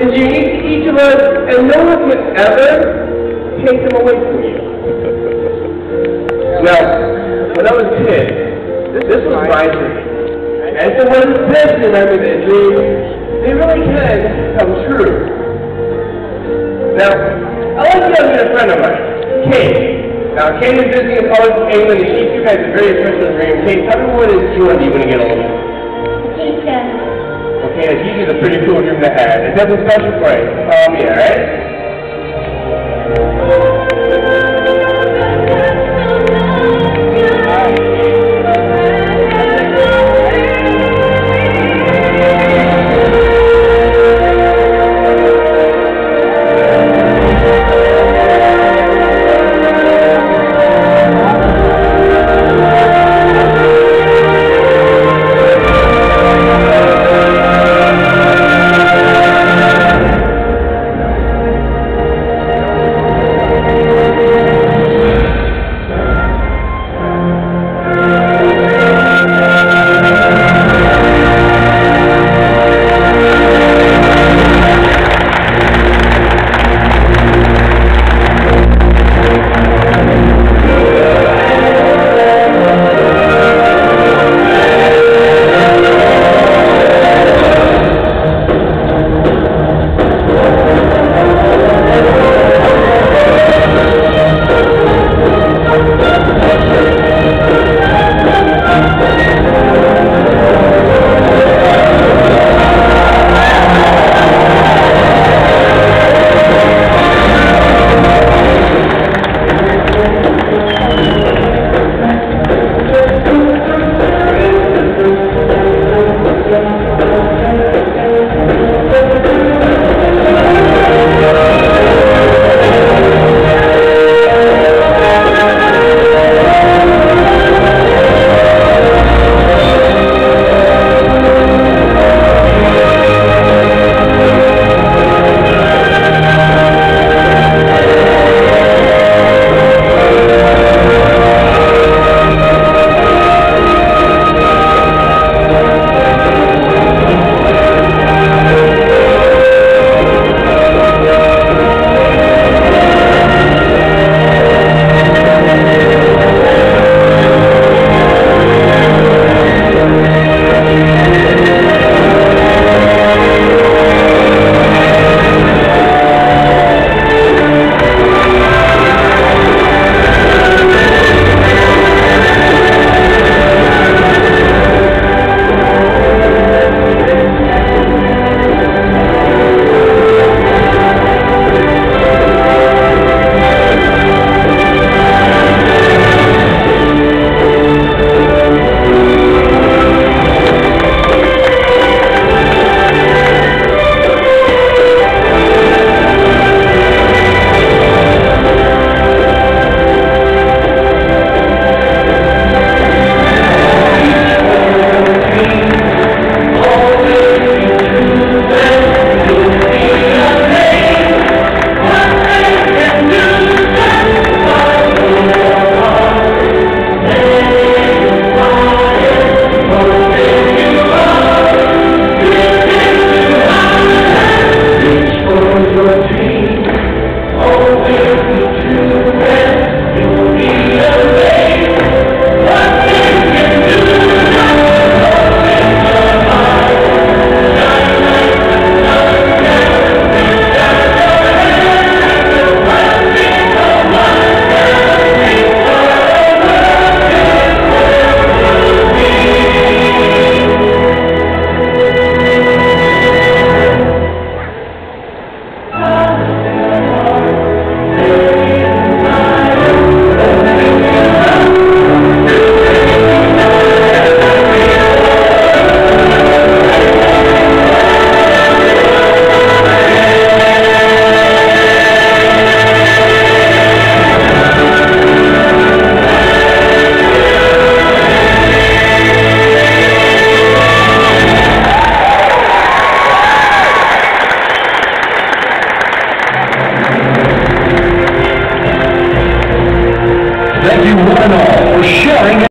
is unique to each of us, and no one can ever take them away from you. Now, when I was a kid, this, was my dream. And so when this remember the dream, they really can come true. Now, I like to meet a friend of mine, Kate. Now, Kate is visiting in college in England, and she too has a very special dream. Kate, tell me what it is you want to you get older. Teacher. Okay, a pretty cool dream to have. It does a special you. Follow me, alright?